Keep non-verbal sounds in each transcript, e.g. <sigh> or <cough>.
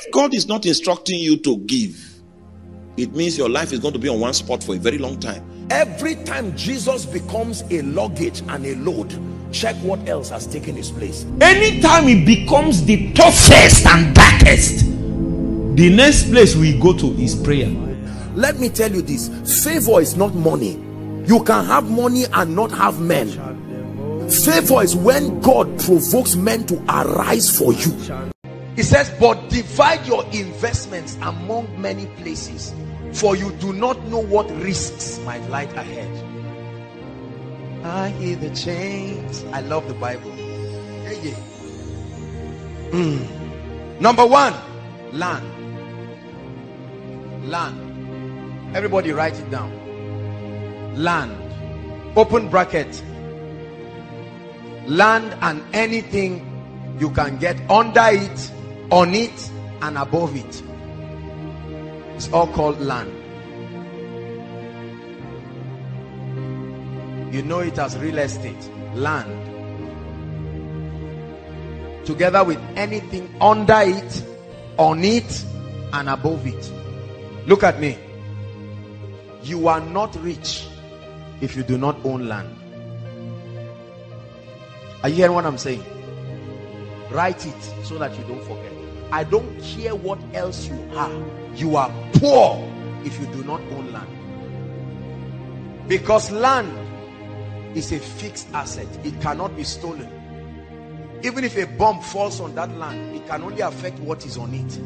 If God is not instructing you to give, it means your life is going to be on one spot for a very long time. Every time Jesus becomes a luggage and a load, check what else has taken his place. Anytime he becomes the toughest and darkest, the next place we go to is prayer. Let me tell you this favor is not money. You can have money and not have men. Favor is when God provokes men to arise for you. He says, But divide your investments among many places, for you do not know what risks might lie ahead. I hear the chains. I love the Bible. Yeah, yeah. Mm. Number one, land. Land. Everybody write it down. Land. Open bracket. Land and anything you can get under it on it and above it. It's all called land. You know it as real estate land. Together with anything under it on it and above it. Look at me. You are not rich if you do not own land. Are you hearing what i'm saying? Write it so that you don't forget i don't care what else you are you are poor if you do not own land. Because land is a fixed asset. It cannot be stolen. Even if a bomb falls on that land it can only affect what is on it.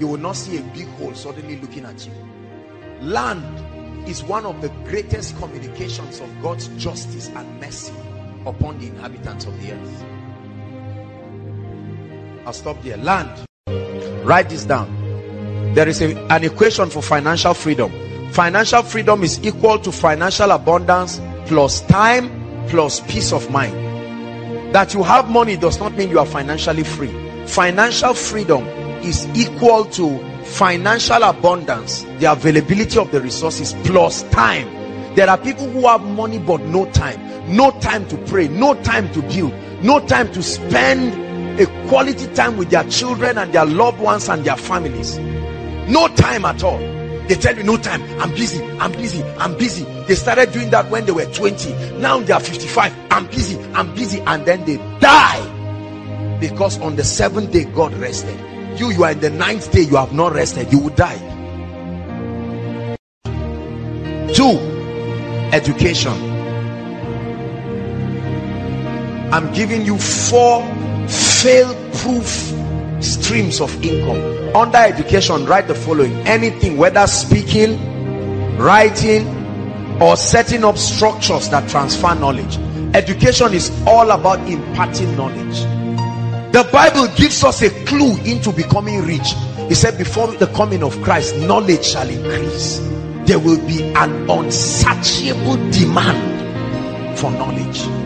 You will not see a big hole suddenly looking at you. Land is one of the greatest communications of God's justice and mercy upon the inhabitants of the earth. I'll stop there. Land. Write this down. There is a, an equation for financial freedom. Financial freedom is equal to financial abundance plus time plus peace of mind. That you have money does not mean you are financially free. Financial freedom is equal to financial abundance, the availability of the resources plus time. There are people who have money but no time. No time to pray, no time to build, no time to spend a quality time with their children and their loved ones and their families. No time at all. They tell you no time. I'm busy. I'm busy. I'm busy. They started doing that when they were 20 now they are 55 i'm busy. I'm busy. And then they die. Because on the seventh day god rested. You you are in the ninth day. You have not rested. You will die. Two education. I'm giving you four fail-proof streams of income. Under education write the following. Anything whether speaking writing or setting up structures that transfer knowledge. Education is all about imparting knowledge. The bible gives us a clue into becoming rich. He said before the coming of christ knowledge shall increase. There will be an unsatiable demand for knowledge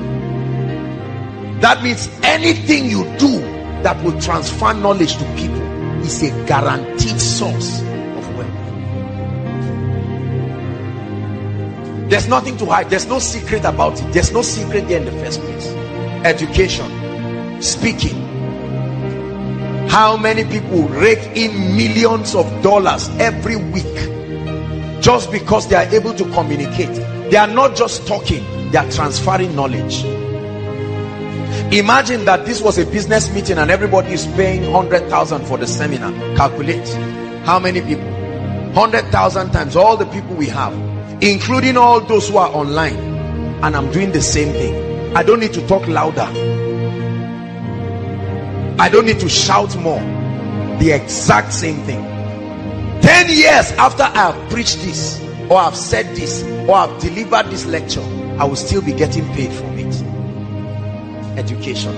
that means anything you do that will transfer knowledge to people is a guaranteed source of wealth. There's nothing to hide. There's no secret about it. There's no secret there in the first place. Education speaking. How many people rake in millions of dollars every week just because they are able to communicate? They are not just talking. They are transferring knowledge imagine that this was a business meeting and everybody is paying 100,000 for the seminar. Calculate. How many people? 100,000 times all the people we have including all those who are online. And I'm doing the same thing. I don't need to talk louder. I don't need to shout more. The exact same thing. 10 years after I have preached this or I've said this or I've delivered this lecture I will still be getting paid for it education.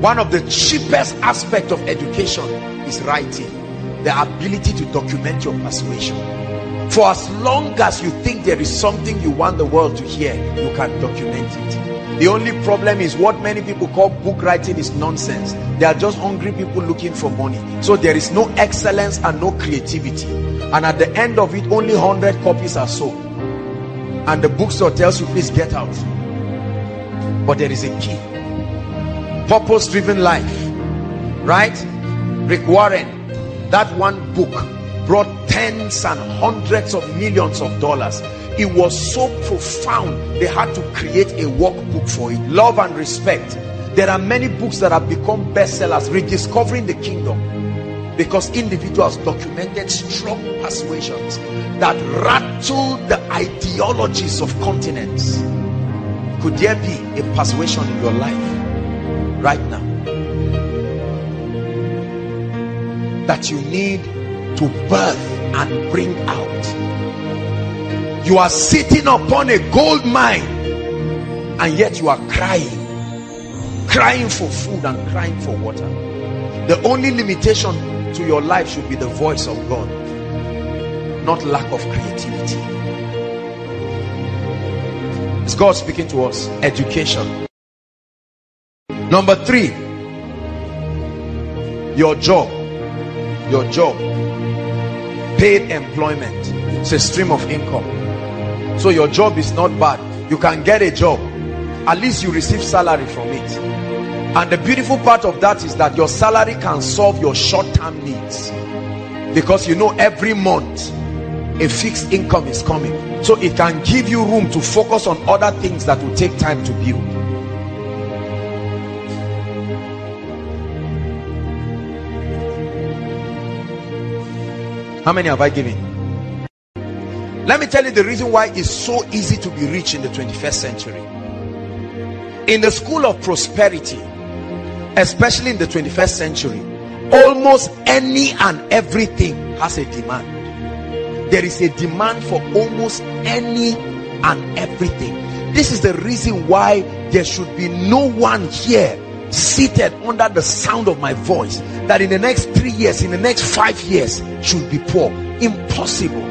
One of the cheapest aspects of education is writing the ability to document your persuasion. For as long as you think there is something you want the world to hear you can document it. The only problem is what many people call book writing is nonsense. They are just hungry people looking for money. So there is no excellence and no creativity. And at the end of it only 100 copies are sold. And the bookstore tells you please get out but there is a key purpose driven life right Rick Warren, that one book brought tens and hundreds of millions of dollars. It was so profound, they had to create a workbook for it. Love and respect. There are many books that have become bestsellers, rediscovering the kingdom because individuals documented strong persuasions that rattled the ideologies of continents. Could there be a persuasion in your life right now that you need to birth and bring out? You are sitting upon a gold mine and yet you are crying, crying for food and crying for water. The only limitation to your life should be the voice of God, not lack of creativity. Is God speaking to us? Education. Number three, your job. Your job. Paid employment. It's a stream of income. So your job is not bad. You can get a job. At least you receive salary from it and the beautiful part of that is that your salary can solve your short-term needs because you know every month a fixed income is coming. So it can give you room to focus on other things that will take time to build. How many have i given? Let me tell you the reason why it's so easy to be rich in the 21st century. In the school of prosperity especially in the 21st century almost any and everything has a demand there is a demand for almost any and everything. This is the reason why there should be no one here seated under the sound of my voice that in the next three years in the next five years should be poor. Impossible.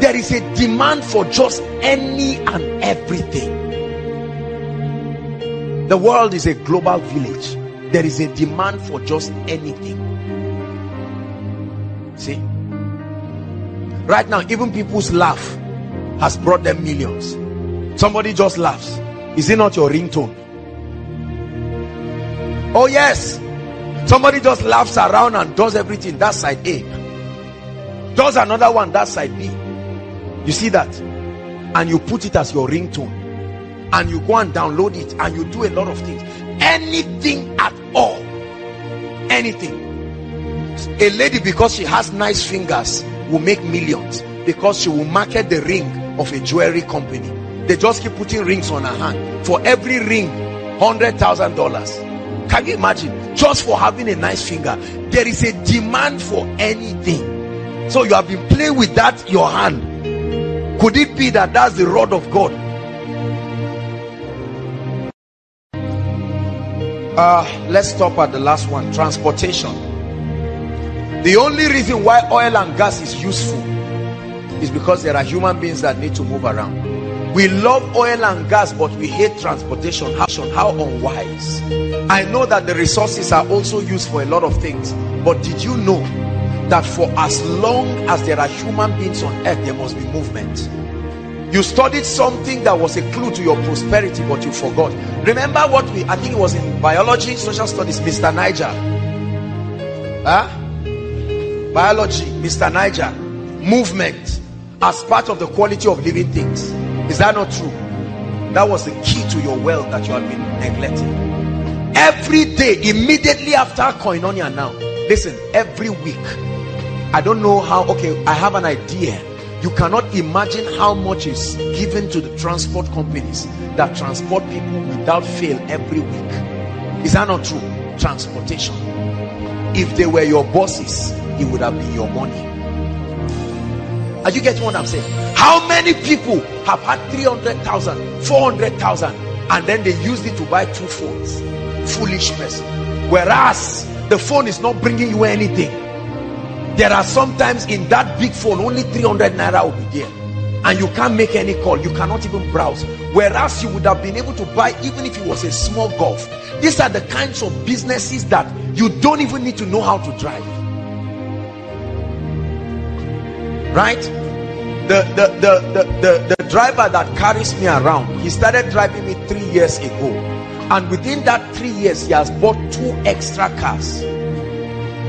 There is a demand for just any and everything. The world is a global village. There is a demand for just anything. See right now even people's laugh has brought them millions. Somebody just laughs. Is it not your ringtone? Oh yes. Somebody just laughs around and does everything that side a. Does another one that side b. You see that? And you put it as your ringtone. And you go and download it and you do a lot of things. Anything at all. Anything. A lady because she has nice fingers will make millions because she will market the ring of a jewelry company. They just keep putting rings on her hand. For every ring hundred thousand dollars. Can you imagine? Just for having a nice finger. There is a demand for anything. So you have been playing with that your hand. Could it be that that's the rod of god? Uh let's stop at the last one. Transportation the only reason why oil and gas is useful is because there are human beings that need to move around. We love oil and gas but we hate transportation. How, how unwise. I know that the resources are also used for a lot of things but did you know that for as long as there are human beings on earth there must be movement? You studied something that was a clue to your prosperity but you forgot. Remember what we i think it was in biology social studies mr niger huh biology mr niger movement as part of the quality of living things. Is that not true? That was the key to your wealth that you have been neglecting. Every day immediately after koinonia now listen every week i don't know how okay i have an idea. You cannot imagine how much is given to the transport companies that transport people without fail every week. Is that not true? Transportation. If they were your bosses it would have been your money. Are you getting what i'm saying? How many people have had 300,000 400,000 and then they used it to buy two phones? Foolish person. Whereas the phone is not bringing you anything. There are sometimes in that big phone only 300 naira will be there. And you can't make any call. You cannot even browse. Whereas you would have been able to buy even if it was a small golf. These are the kinds of businesses that you don't even need to know how to drive right? The the, the the the the driver that carries me around he started driving me three years ago. And within that three years he has bought two extra cars.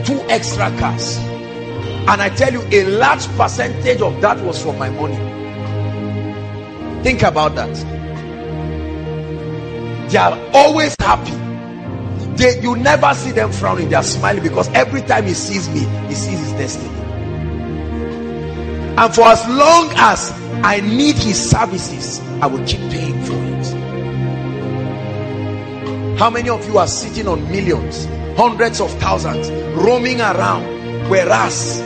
Two extra cars. And i tell you a large percentage of that was from my money. Think about that. They are always happy. They you never see them frowning. They are smiling because every time he sees me he sees his destiny and for as long as i need his services i will keep paying for it. How many of you are sitting on millions hundreds of thousands roaming around whereas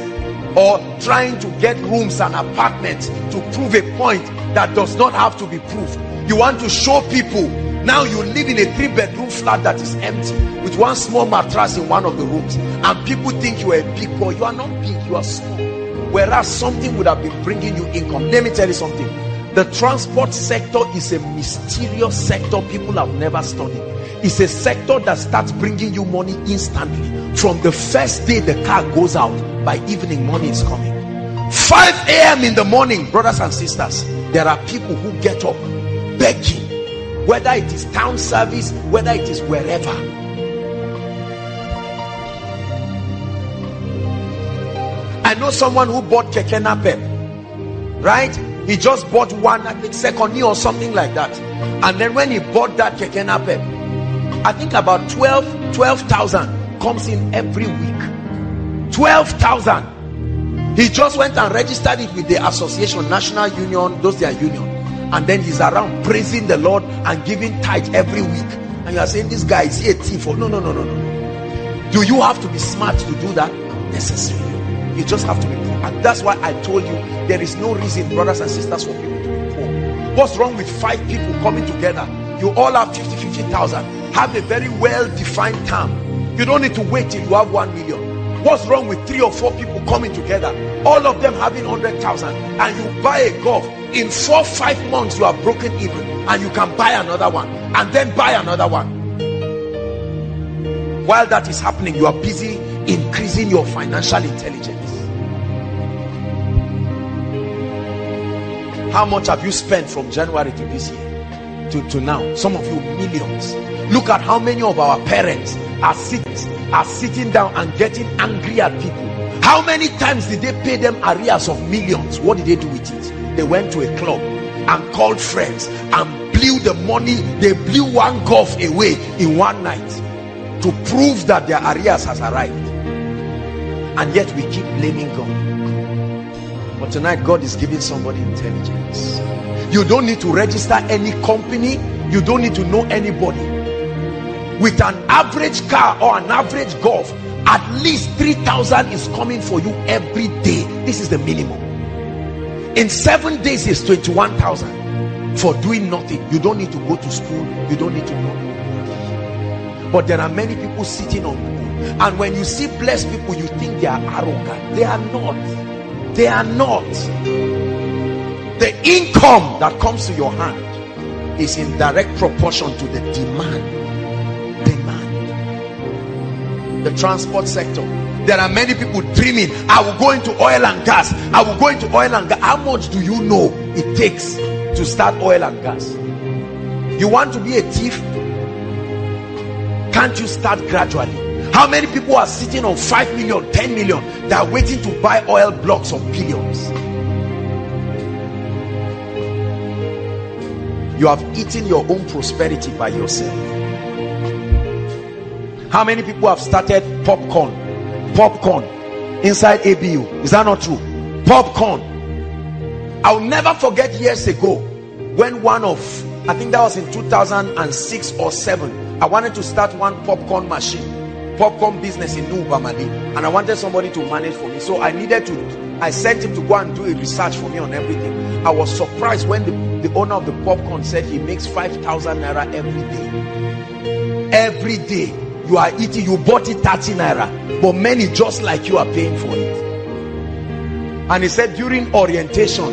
or trying to get rooms and apartments to prove a point that does not have to be proved? You want to show people now you live in a three bedroom flat that is empty with one small mattress in one of the rooms and people think you are a big boy. You are not big you are small whereas something would have been bringing you income. Let me tell you something. The transport sector is a mysterious sector people have never studied. It's a sector that starts bringing you money instantly. From the first day the car goes out by evening money is coming. 5 a.m in the morning brothers and sisters there are people who get up begging. Whether it is town service whether it is wherever know someone who bought keke napep right? He just bought one i think second year or something like that. And then when he bought that keke napep i think about 12 12,000 comes in every week. 12,000 he just went and registered it with the association national union those their union. And then he's around praising the lord and giving tithe every week. And you are saying this guy is a thief? No no no no no. Do you have to be smart to do that? Necessarily you just have to be poor and that's why i told you there is no reason brothers and sisters for people to be poor. What's wrong with five people coming together? You all have 50 50,000 have a very well defined term. You don't need to wait till you have 1 million. What's wrong with three or four people coming together? All of them having 100,000 and you buy a golf. In four five months you are broken even and you can buy another one and then buy another one. While that is happening you are busy increasing your financial intelligence how much have you spent from january to this year? To, to now? Some of you millions. Look at how many of our parents are sitting are sitting down and getting angry at people. How many times did they pay them arrears of millions? What did they do with it? They went to a club and called friends and blew the money. They blew one golf away in one night to prove that their arrears has arrived. And yet we keep blaming God but tonight God is giving somebody intelligence. You don't need to register any company. You don't need to know anybody. With an average car or an average golf at least 3000 is coming for you every day. This is the minimum. In seven days is 21,000 for doing nothing you don't need to go to school. You don't need to know but there are many people sitting on and when you see blessed people you think they are arrogant. They are not they are not. The income that comes to your hand is in direct proportion to the demand. Demand. The transport sector. There are many people dreaming i will go into oil and gas. I will go into oil and gas how much do you know it takes to start oil and gas? You want to be a thief? Can't you start gradually how many people are sitting on 5 million 10 million they are waiting to buy oil blocks of billions? You have eaten your own prosperity by yourself. How many people have started popcorn? Popcorn. Inside abu is that not true? Popcorn. I'll never forget years ago when one of i think that was in 2006 or 7 i wanted to start one popcorn machine popcorn business in New Bamali and I wanted somebody to manage for me. So I needed to I sent him to go and do a research for me on everything. I was surprised when the, the owner of the popcorn said he makes 5,000 naira every day. Every day. You are eating you bought it 30 naira but many just like you are paying for it. And he said during orientation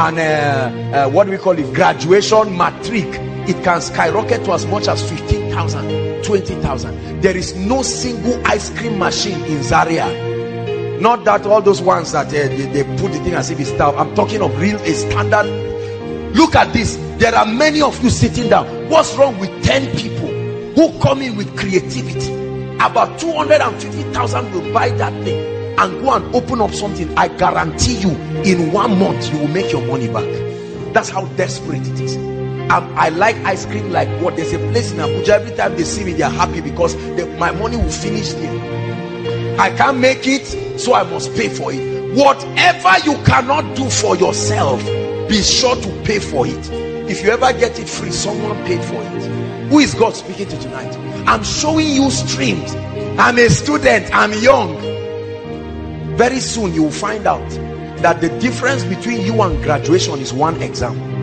and uh, uh, what do we call it? Graduation matric it can skyrocket to as much as 15,000 20,000 there is no single ice cream machine in Zaria. Not that all those ones that uh, they, they put the thing as if it's stuff I'm talking of real a standard. Look at this. There are many of you sitting down. What's wrong with 10 people who come in with creativity? About 250,000 will buy that thing and go and open up something. I guarantee you in one month you will make your money back. That's how desperate it is I, I like ice cream like what? There's a place in abuja every time they see me they are happy because they, my money will finish there. I can't make it so i must pay for it. Whatever you cannot do for yourself be sure to pay for it. If you ever get it free someone paid for it. Who is god speaking to tonight? I'm showing you streams. I'm a student. I'm young. Very soon you will find out that the difference between you and graduation is one exam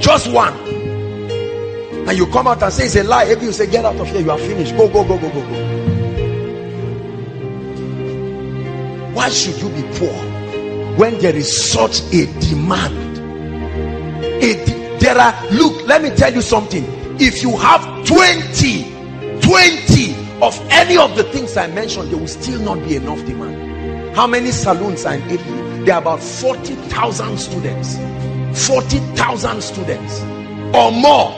just one. And you come out and say it's a lie. If you say get out of here. You are finished. Go go go go go go. Why should you be poor when there is such a demand? There are look let me tell you something. If you have 20 20 of any of the things i mentioned there will still not be enough demand. How many saloons are in Italy? there are about 40,000 students 40,000 students or more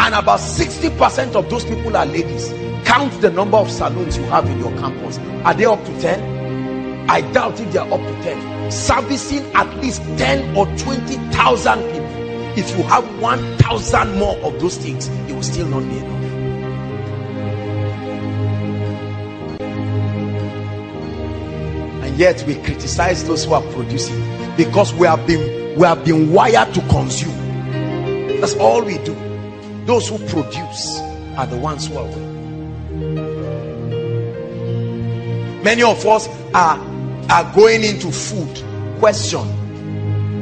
and about 60% of those people are ladies. Count the number of saloons you have in your campus. Are they up to 10 i doubt if they are up to 10 servicing at least 10 or 20,000 people. If you have 1,000 more of those things it will still not be enough. And yet we criticize those who are producing because we have been we have been wired to consume. That's all we do. Those who produce are the ones who are many of us are are going into food. Question.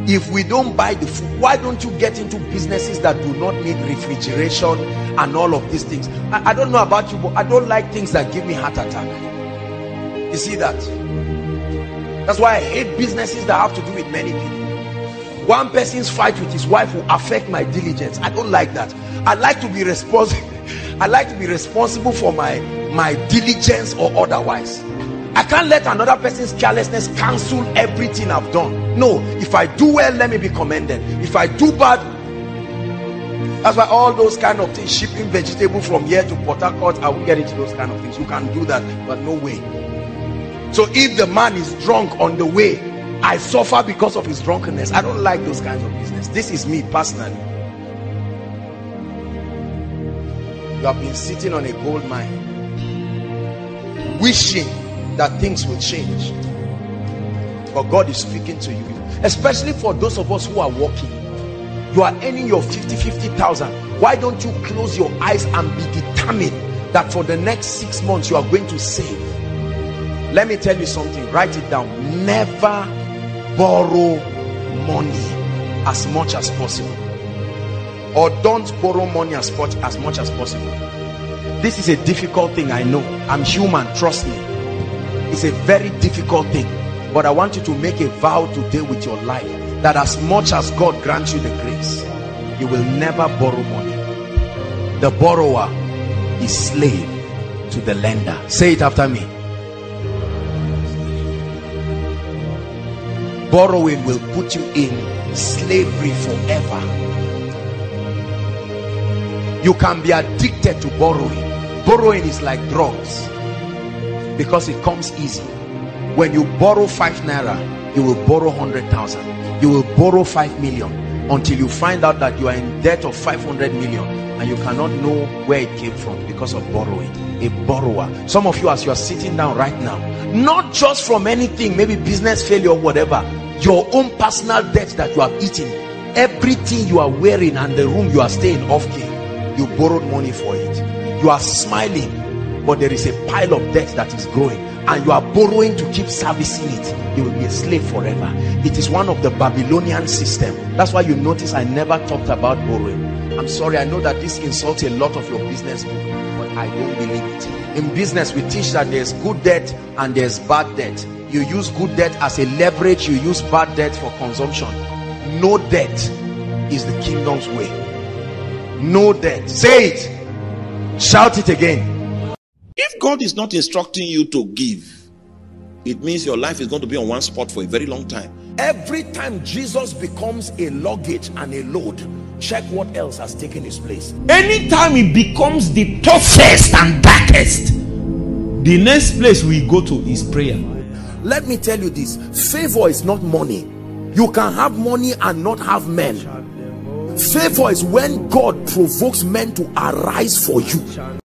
If we don't buy the food why don't you get into businesses that do not need refrigeration and all of these things? I, I don't know about you but i don't like things that give me heart attack. You see that? That's why i hate businesses that have to do with many people one person's fight with his wife will affect my diligence. I don't like that. I like to be responsible <laughs> i like to be responsible for my my diligence or otherwise. I can't let another person's carelessness cancel everything i've done. No if i do well let me be commended. If i do bad that's why all those kind of things shipping vegetable from here to port harcourt i will get into those kind of things. You can do that but no way. So if the man is drunk on the way I suffer because of his drunkenness. I don't like those kinds of business. This is me personally. You have been sitting on a gold mine, wishing that things will change. But God is speaking to you, especially for those of us who are working. You are earning your 50, 50,000. Why don't you close your eyes and be determined that for the next six months you are going to save? Let me tell you something, write it down. Never borrow money as much as possible. Or don't borrow money as much as much as possible. This is a difficult thing i know. I'm human trust me. It's a very difficult thing. But i want you to make a vow today with your life that as much as god grants you the grace you will never borrow money. The borrower is slave to the lender. Say it after me borrowing will put you in slavery forever. You can be addicted to borrowing. Borrowing is like drugs. Because it comes easy. When you borrow five naira you will borrow 100,000 you will borrow 5 million until you find out that you are in debt of 500 million and you cannot know where it came from because of borrowing a borrower. Some of you as you are sitting down right now not just from anything maybe business failure whatever your own personal debt that you have eaten everything you are wearing and the room you are staying off key you borrowed money for it. You are smiling but there is a pile of debt that is growing and you are borrowing to keep servicing it you will be a slave forever. It is one of the babylonian system. That's why you notice i never talked about borrowing. I'm sorry i know that this insults a lot of your business people but i don't believe it. In business we teach that there's good debt and there's bad debt. You use good debt as a leverage you use bad debt for consumption. No debt is the kingdom's way. No debt. Say it. Shout it again if god is not instructing you to give it means your life is going to be on one spot for a very long time every time jesus becomes a luggage and a load check what else has taken his place. Anytime it becomes the toughest and darkest, the next place we go to is prayer. Let me tell you this favor is not money. You can have money and not have men. Favor is when God provokes men to arise for you.